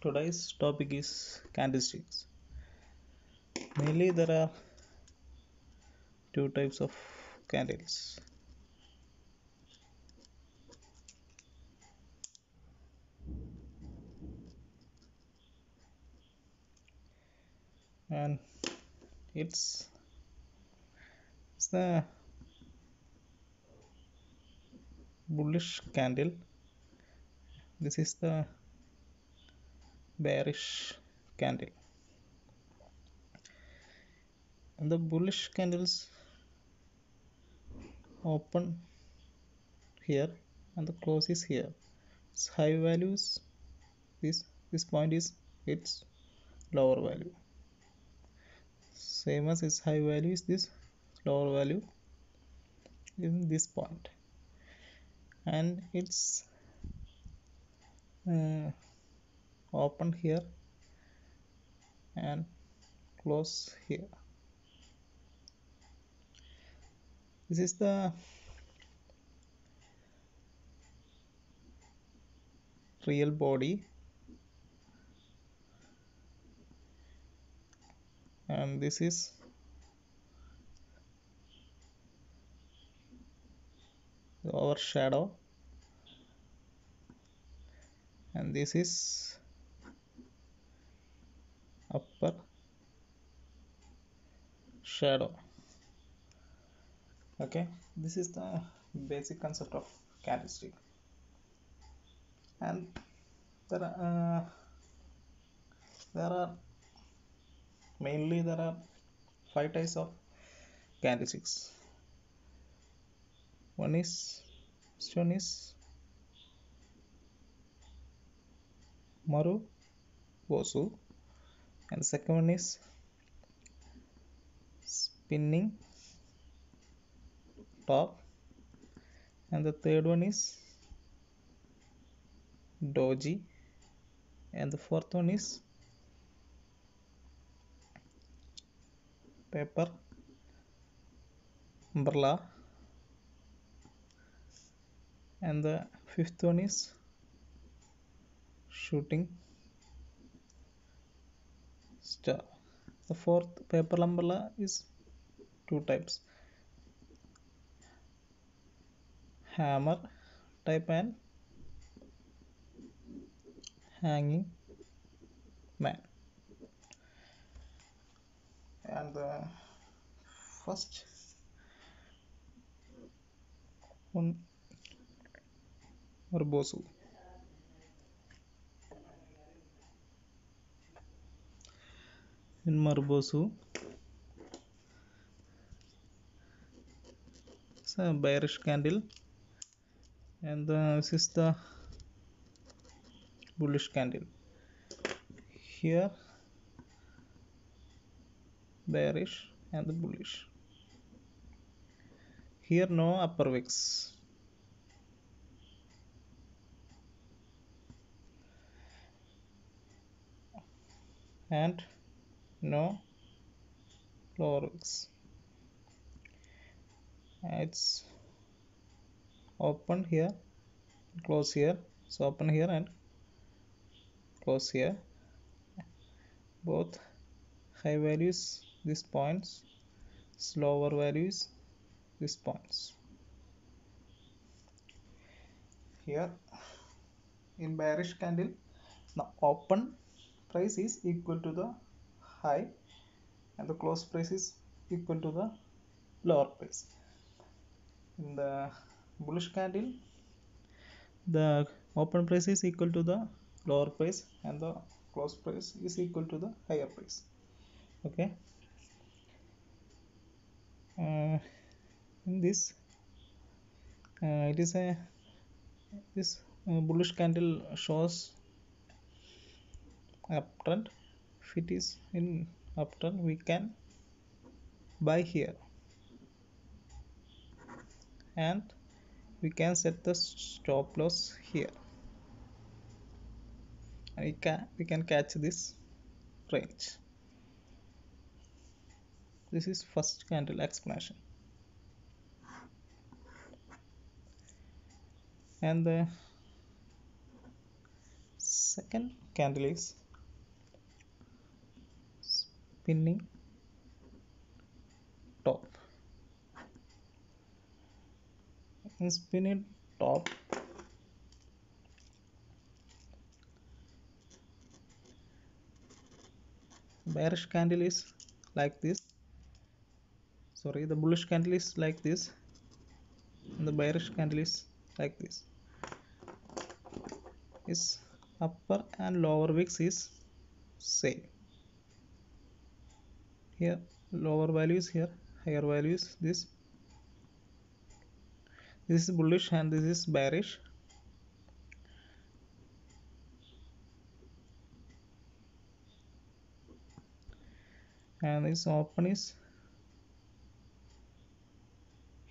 today's topic is candlesticks. Mainly there are two types of candles. And it's it's the bullish candle. This is the bearish candle. And the bullish candles open here and the close is here. Its high values this this point is its lower value. Same as its high value is this lower value in this point. And it's uh, open here and close here. This is the real body. And this is our shadow and this is upper shadow. Okay this is the basic concept of candlestick. And there are uh, there are mainly there are five types of candlesticks. One is first one is maru bosu and the second one is spinning top. And the third one is doji. And the fourth one is paper umbrella. And the fifth one is shooting star the fourth paper umbrella is two types. Hammer type and hanging man. And the first one Marubozu in Marubozu it's a bearish candle and uh, this is the bullish candle here bearish and the bullish here no upper wicks and no? Lower it's open here close here so open here and close here. Both high values these points slower values these points. Here in bearish candle the open price is equal to the high and the close price is equal to the lower price. In the bullish candle the open price is equal to the lower price and the close price is equal to the higher price. Okay? Uh, in this uh, it is a this uh, bullish candle shows uptrend if it is in uptrend we can buy here. And we can set the stop loss here. And we can we can catch this range. This is first candle explanation. And the second candle is spinning. Top. In spinning top. Bearish candle is like this. Sorry the bullish candle is like this. And the bearish candle is like this. Is upper and lower wicks is same here lower value is here higher value is this. This is bullish and this is bearish. And this open is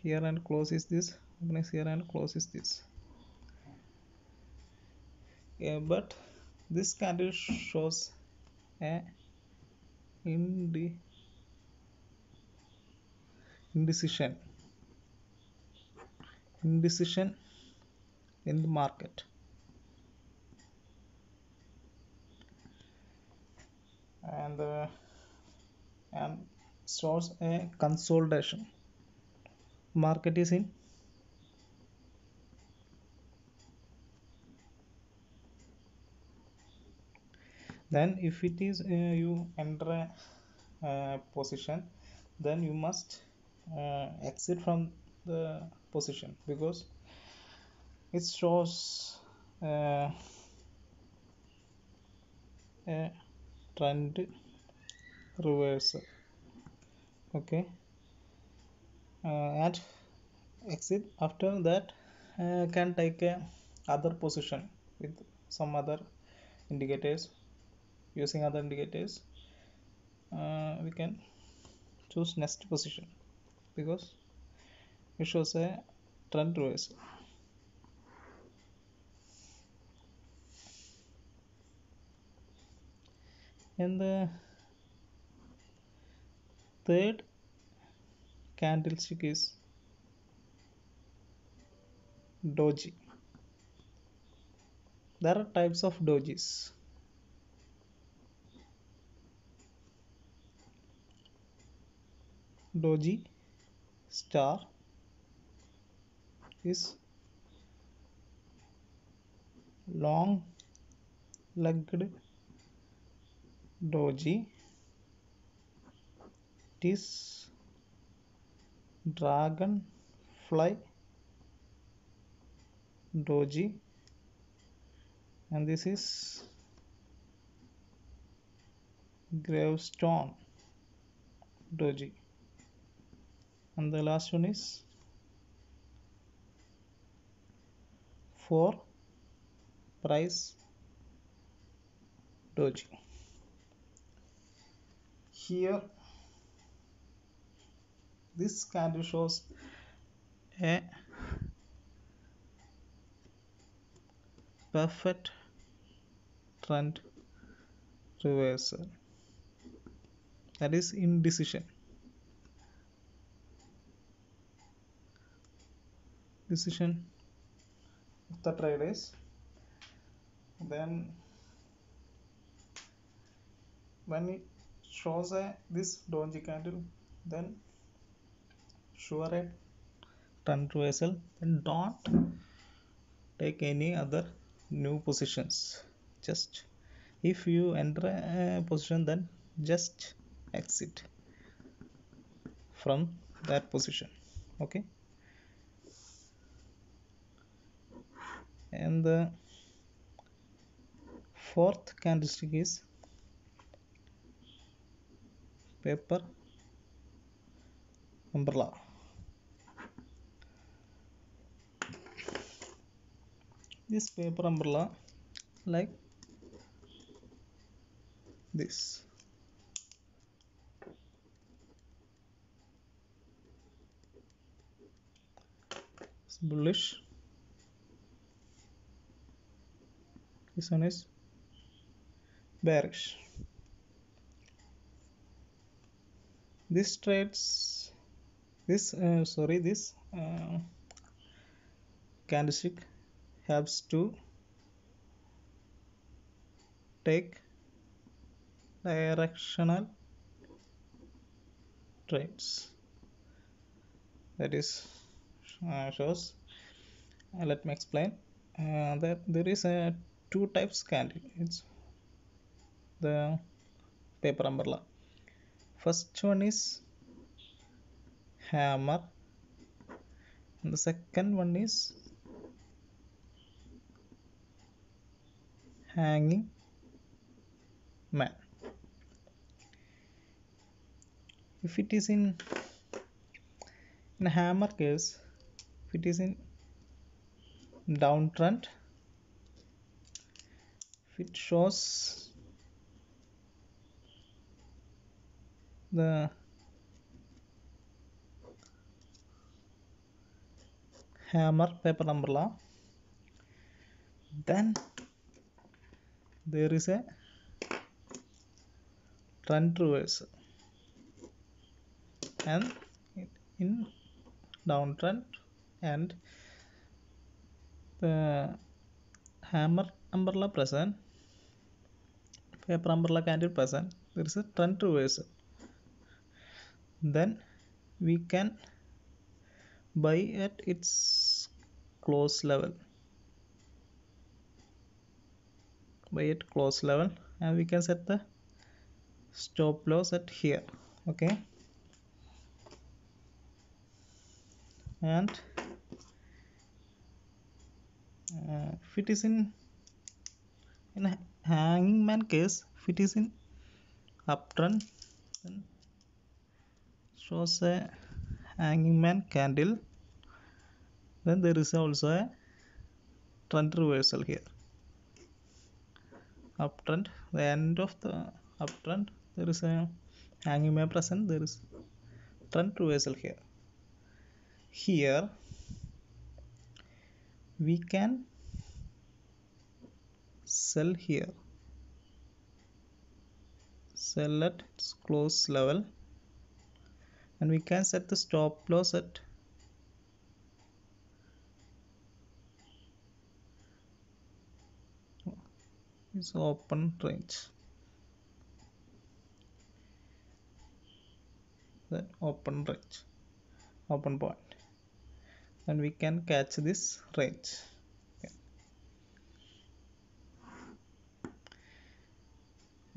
here and close is this. Open is here and close is this. Yeah, but this candle shows a indi indecision. Indecision in the market. And uh, and shows a consolidation. Market is in. Then if it is uh, you enter a uh, position then you must uh, exit from the position because it shows uh, a trend reversal. Okay. Uh, and exit after that uh, can take a other position with some other indicators. Using other indicators uh, we can choose next position because it shows a trend reversal and the third candlestick is doji. There are types of dojis. Doji star is long legged doji. It is dragonfly doji. And this is gravestone doji and the last one is four price doji. Here this candle shows a perfect trend reversal. That is indecision decision. Of the traders then when it shows a this doji candle then sure a trend reversal then don't take any other new positions. Just if you enter a position then just exit from that position. Okay and the fourth candlestick is paper umbrella this paper umbrella like this. Bullish this one is bearish this trades this uh, sorry this uh, candlestick helps to take directional trades that is uh, shows. Uh, let me explain. Uh, that there is a two types candle it's the paper umbrella first one is hammer. And the second one is hanging man. If it is in in hammer case if it is in downtrend it shows the hammer paper umbrella then there is a trend reversal and in downtrend and the hammer umbrella present paper umbrella candle present there is a trend reversal then we can buy at its close level. Buy at close level and we can set the stop loss at here. Okay. And uh, if it is in in hanging man case. If it is in uptrend then shows a hanging man candle. Then there is also a trend reversal here. Uptrend the end of the uptrend there is a hanging man present there is trend reversal here. Here we can sell here. Sell at its close level. And we can set the stop loss at is open range. That open range. Open point. And we can catch this range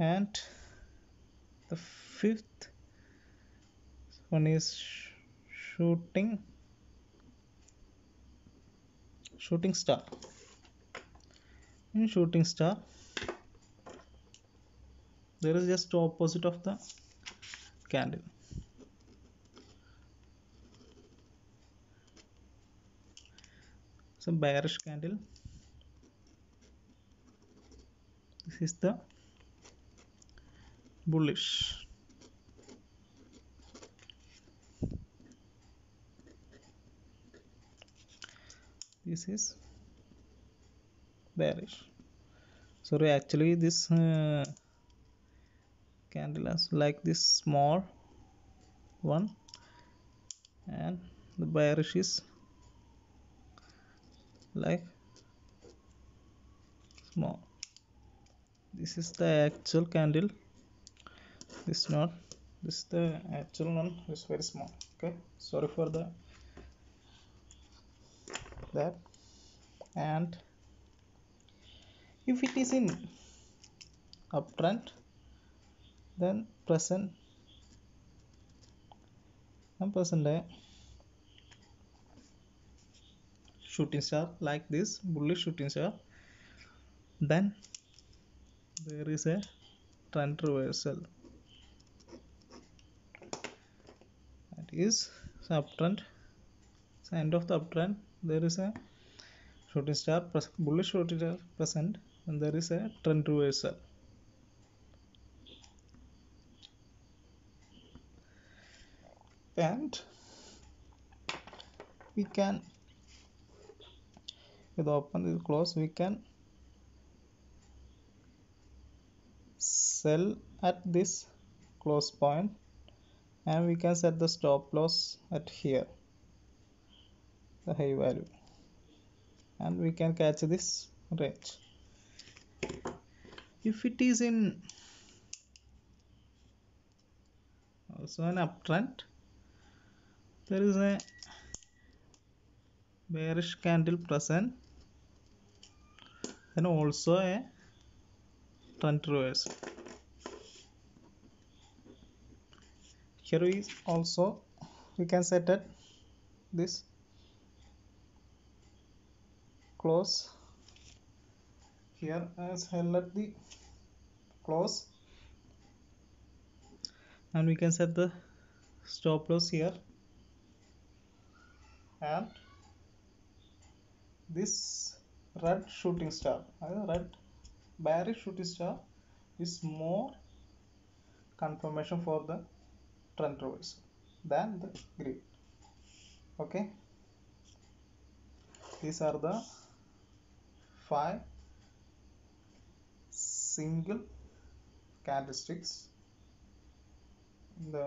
and the fifth one is sh- shooting shooting star. In shooting star there is just opposite of the candle. Some bearish candle. This is the bullish. This is bearish. Sorry actually this uh, candle is like this small one and the bearish is like small. This is the actual candle this not this is the actual one is very small okay? Sorry for the that. And if it is in uptrend then present and present shooting star like this bullish shooting star. Then there is a trend reversal is uptrend. So end of the uptrend. There is a shooting star bullish shooting star present and there is a trend reversal. And we can with open with close we can sell at this close point and we can set the stop loss at here. The high value. And we can catch this range. If it is in also an uptrend there is a bearish candle present and also a trend reversal here is also we can set at this. Close. Here as held at the close. And we can set the stop loss here. And this red shooting star uh, red bearish shooting star is more confirmation for the reversal than the green okay? These are the five single candlesticks in the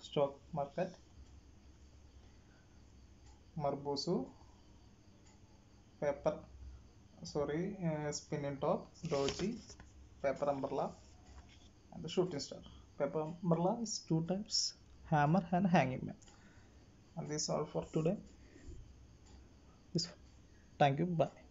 stock market. Marubozu paper sorry uh, spinning top doji paper umbrella and the shooting star paper umbrella is two types hammer and hanging man. And this is all for today. This thank you bye